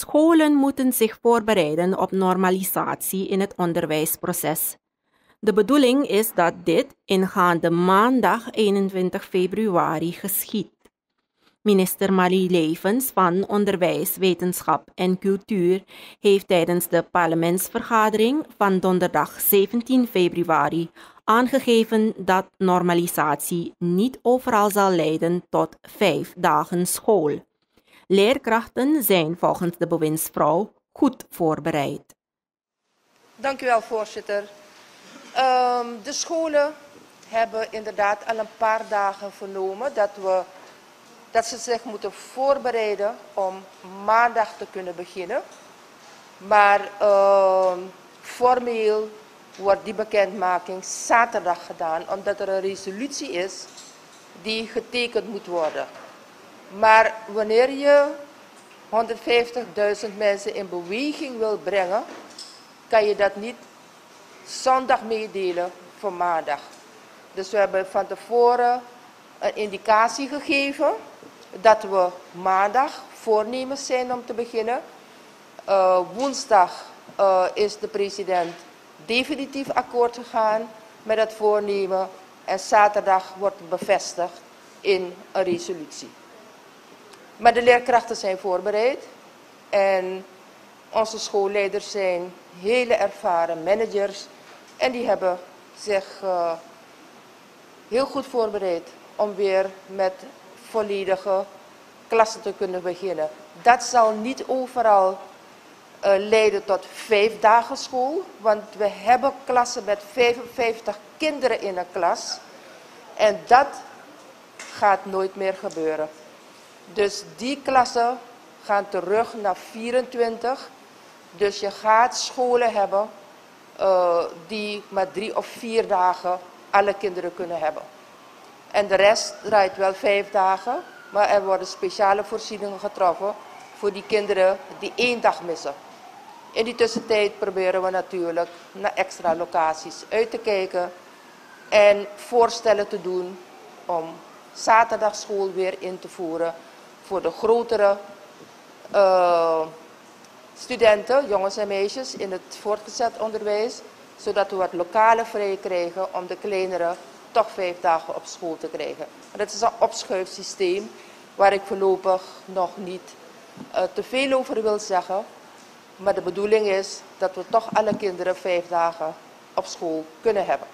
Scholen moeten zich voorbereiden op normalisatie in het onderwijsproces. De bedoeling is dat dit ingaande maandag 21 februari geschiet. Minister Marie Levens van Onderwijs, Wetenschap en Cultuur heeft tijdens de parlementsvergadering van donderdag 17 februari aangegeven dat normalisatie niet overal zal leiden tot vijf dagen school. Leerkrachten zijn volgens de bewindsvrouw goed voorbereid. Dank u wel, voorzitter. Um, de scholen hebben inderdaad al een paar dagen vernomen dat, we, dat ze zich moeten voorbereiden om maandag te kunnen beginnen. Maar uh, formeel wordt die bekendmaking zaterdag gedaan, omdat er een resolutie is die getekend moet worden. Maar wanneer je 150.000 mensen in beweging wil brengen, kan je dat niet zondag meedelen voor maandag. Dus we hebben van tevoren een indicatie gegeven dat we maandag voornemens zijn om te beginnen. Uh, woensdag uh, is de president definitief akkoord gegaan met het voornemen en zaterdag wordt bevestigd in een resolutie. Maar de leerkrachten zijn voorbereid en onze schoolleiders zijn hele ervaren managers en die hebben zich uh, heel goed voorbereid om weer met volledige klassen te kunnen beginnen. Dat zal niet overal uh, leiden tot vijf dagen school, want we hebben klassen met 55 kinderen in een klas. En dat gaat nooit meer gebeuren. Dus die klassen gaan terug naar 24. Dus je gaat scholen hebben uh, die maar drie of vier dagen alle kinderen kunnen hebben. En de rest draait wel vijf dagen, maar er worden speciale voorzieningen getroffen voor die kinderen die één dag missen. In die tussentijd proberen we natuurlijk naar extra locaties uit te kijken en voorstellen te doen om zaterdagschool weer in te voeren voor de grotere uh, studenten, jongens en meisjes in het voortgezet onderwijs, zodat we wat lokale vrij krijgen om de kleinere toch vijf dagen op school te krijgen. En dat is een opschuifsysteem waar ik voorlopig nog niet uh, te veel over wil zeggen. Maar de bedoeling is dat we toch alle kinderen vijf dagen op school kunnen hebben.